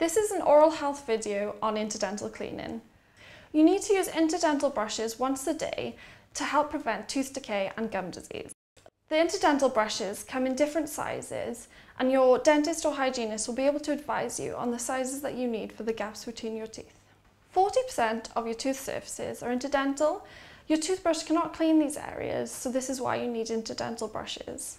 This is an oral health video on interdental cleaning. You need to use interdental brushes once a day to help prevent tooth decay and gum disease. The interdental brushes come in different sizes and your dentist or hygienist will be able to advise you on the sizes that you need for the gaps between your teeth. 40% of your tooth surfaces are interdental. Your toothbrush cannot clean these areas, so this is why you need interdental brushes.